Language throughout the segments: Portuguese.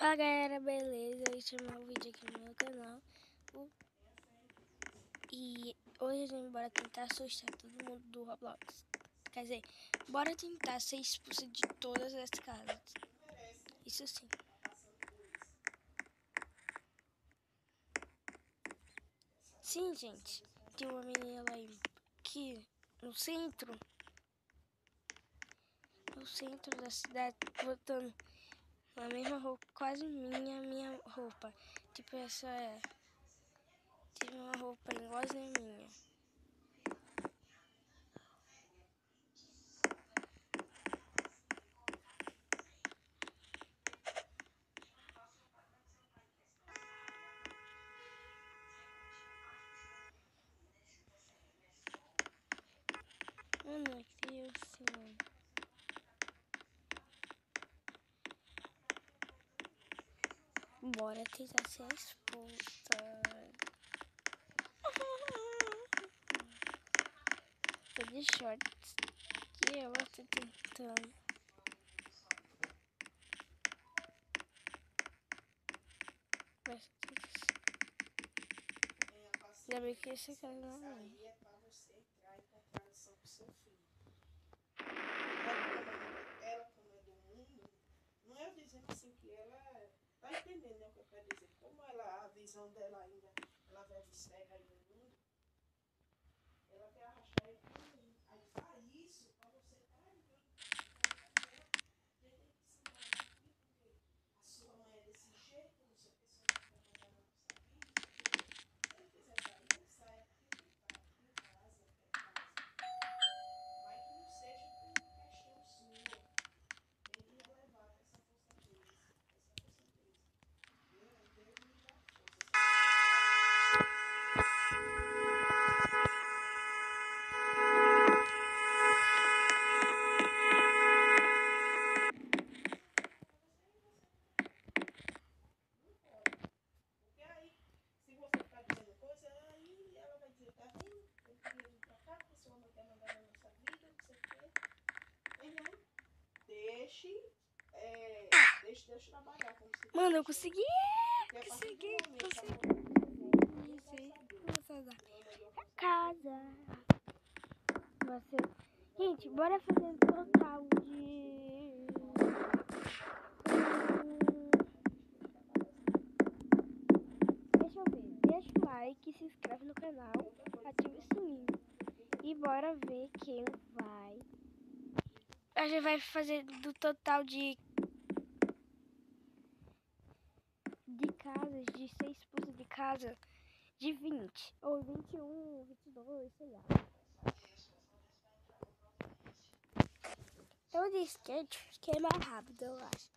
Fala galera, beleza? Esse é meu vídeo aqui no meu canal. E hoje a gente bora tentar assustar todo mundo do Roblox. Quer dizer, bora tentar ser expulso de todas as casas. Isso sim. Sim, gente. Tem uma menina lá aqui no centro. No centro da cidade, botando a mesma roupa, quase minha, minha roupa. Tipo, essa é. Tive uma roupa igualzinha minha. Mano, que assim, mano. Bora tentar ser expulsa. Tô de shorts. E eu tô tentando. Mas Ainda bem que esse cara não é. é pra você entrar em contradição com seu filho. Ela, como é do mundo, não é dizendo assim que ela Tá entendendo né, o que eu quero dizer? Como ela, a visão dela ainda, ela vive cega aí no mundo, ela quer arrastar ele pro mundo. Aí faz isso para você estar tá entrando tem que ensinar aqui, porque a sua mãe é desse jeito, não sei o que, você não vai trabalhar na nossa vida. Se ele quiser sair, ele sai aqui em casa, em casa. Mas que não seja por questão sua. Tem que relevar essa força dele. Deixe, é, deixe Deus trabalhar. Mano, eu consegui! Consegui, consegui. Consegui. A casa. Você... Gente, bora fazer um total de... Deixa eu ver. Deixa o like, se inscreve no canal, ativa o sininho. E bora ver quem. A gente vai fazer do total de casas, de ser expulso de casa de 20, ou 21, 22, sei lá. Eu de skate que é mais rápido, eu acho.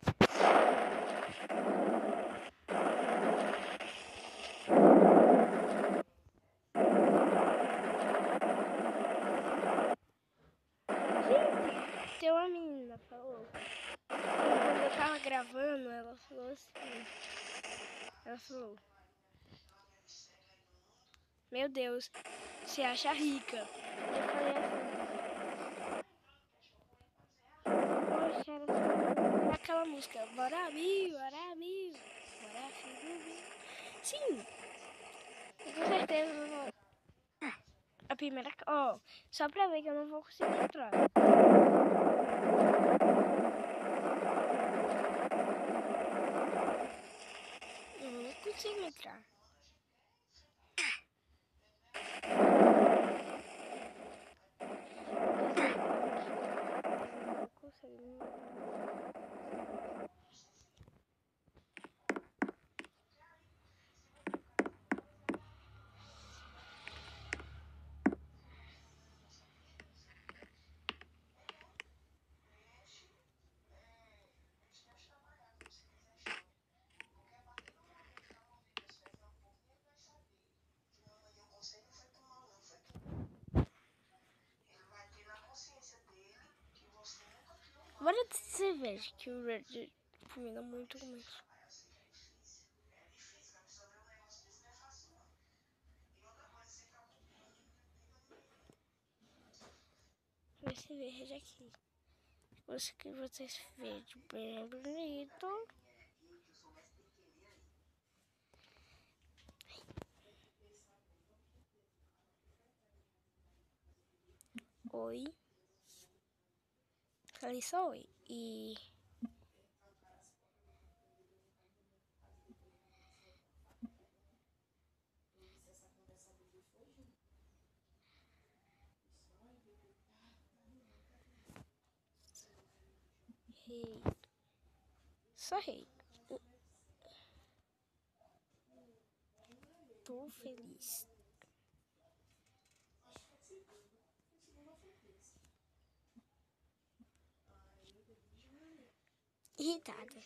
Gente, tem uma menina falou. Quando eu tava gravando, ela falou assim. Ela falou. Meu Deus, se acha rica. Eu falei assim. Poxa, era aquela música. Bora mil, bora mil, bora mil. Sim, com certeza vou. A primeira. Ó, oh, só pra ver que eu não vou conseguir entrar. Consigo entrar. Não Agora você veja que o verde combina muito com isso. Esse verde aqui. Você que vocês verde bem bonito. Oi. Falei só oi. E. Rei. Só rei. Tô feliz. Irritada.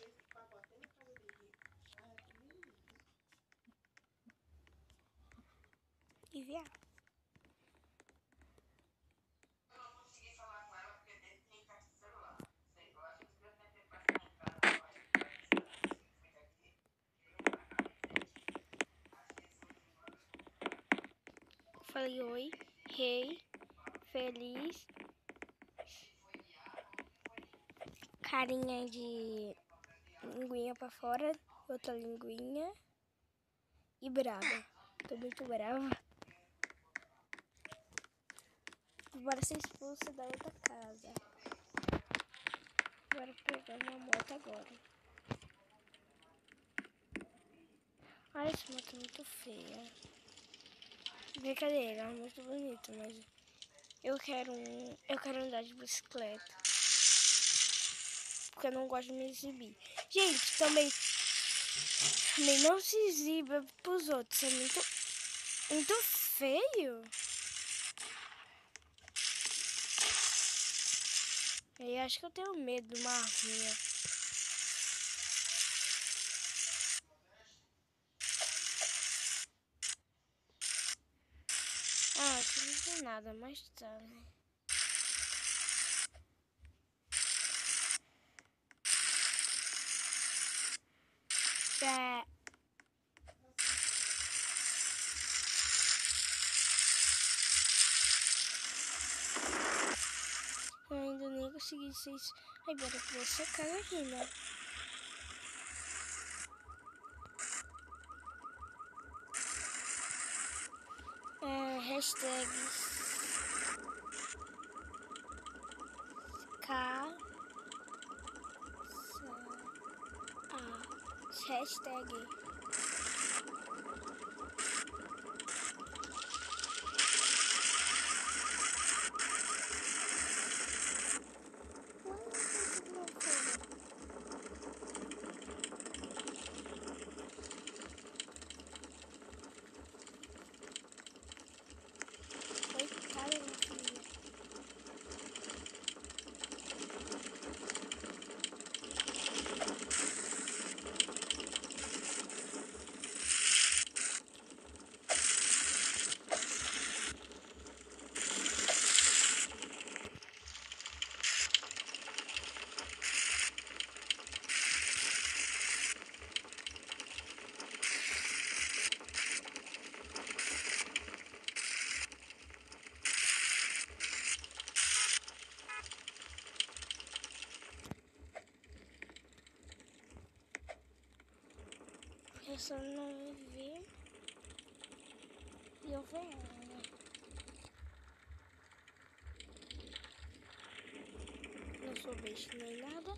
E viado. Falei oi, rei, feliz, carinha de linguinha pra fora, outra linguinha e brava. Tô muito brava. Bora ser expulsa da outra casa. Bora pegar uma moto agora. Olha essa moto é muito feia. Brincadeira, é muito bonito, mas eu quero um, eu quero andar de bicicleta. Porque eu não gosto de me exibir. Gente, também também não se exiba pros outros, é muito muito feio. Eu acho que eu tenho medo de uma arminha. Ah, aqui não tem nada, mas tá, né? Eu ainda nem consegui isso. Aí, bora pra aqui, né? É, hashtags K A hashtag Só não ver e eu ela, né? Não sou beijo nem nada.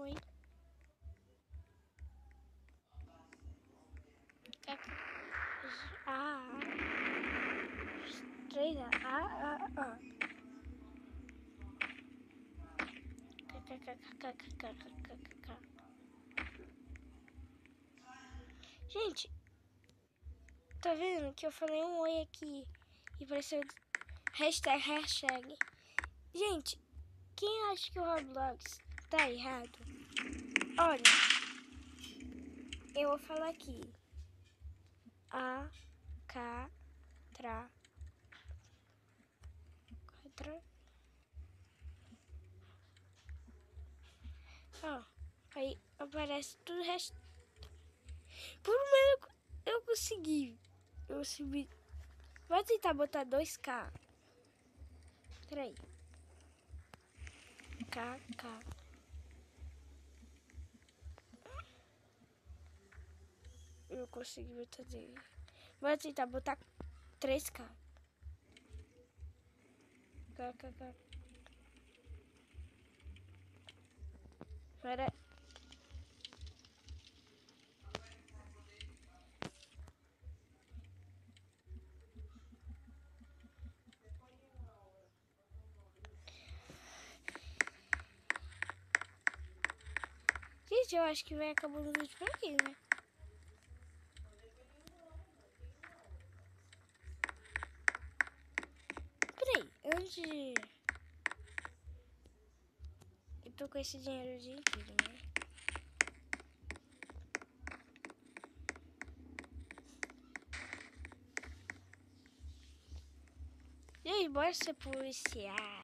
Oi. É ah, estrela. Ah, ah, ah. Gente, tá vendo que eu falei um oi aqui e pareceu hashtag, hashtag. Gente, quem acha que o Roblox tá errado? Olha, eu vou falar aqui. A, K, tra, quadra. Ó, aí aparece tudo o resto. Por um momento eu consegui. Eu subi. Vou tentar botar 2K. Peraí. K, K. Eu consegui botar. Vou tentar botar 3K. K, K, K. Pera. Gente, eu acho que vai acabando o vídeo por aqui, né? De... Eu tô com esse dinheiro de inteiro, né? E aí, bora ser policial.